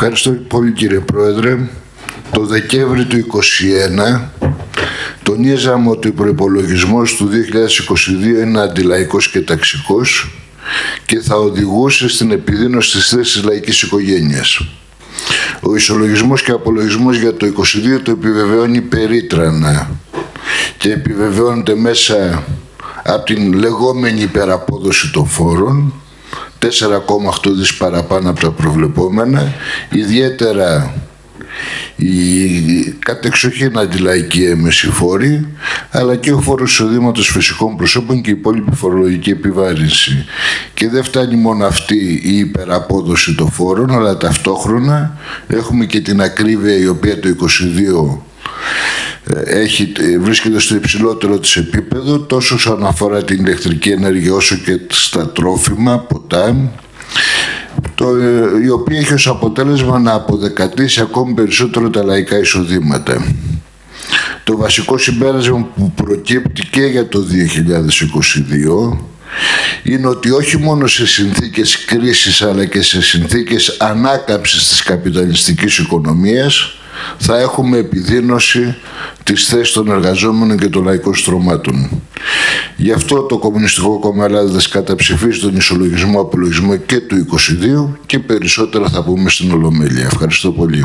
Ευχαριστώ πολύ κύριε Πρόεδρε. Το Δεκέμβρη του 2021 τονίζαμε ότι ο προπολογισμό του 2022 είναι αντιλαϊκός και ταξικός και θα οδηγούσε στην επιδείνωση της θέσης λαϊκής οικογένειας. Ο ισολογισμός και απολογισμός για το 2022 το επιβεβαιώνει περίτρανα και επιβεβαιώνεται μέσα από την λεγόμενη υπεραπόδοση των φόρων 4,8 δις παραπάνω από τα προβλεπόμενα ιδιαίτερα η κατεξοχήν αντιλαϊκή έμεση φόρη, αλλά και ο φόρος εισοδήματος φυσικών προσώπων και η υπόλοιπη φορολογική επιβάρυνση. Και δεν φτάνει μόνο αυτή η υπεραπόδοση των φόρων, αλλά ταυτόχρονα έχουμε και την ακρίβεια η οποία το 22 ε, έχει, βρίσκεται στο υψηλότερο της επίπεδο τόσο όσον αφορά την ηλεκτρική ενέργεια όσο και στα τρόφιμα, ποτά το, ε, η οποία έχει ως αποτέλεσμα να αποδεκατήσει ακόμη περισσότερο τα λαϊκά εισοδήματα. Το βασικό συμπέρασμα που προκύπτει και για το 2022 είναι ότι όχι μόνο σε συνθήκες κρίσης αλλά και σε συνθήκες ανάκαμψης της καπιταλιστικής οικονομίας θα έχουμε επιδείνωση της θέσης των εργαζόμενων και των λαϊκών στρωμάτων. Γι' αυτό το Κομμουνιστικό Κόμμα Ελλάδας καταψηφίζει τον ισολογισμό απολογισμό και του 22 και περισσότερα θα πούμε στην Ολομέλεια. Ευχαριστώ πολύ.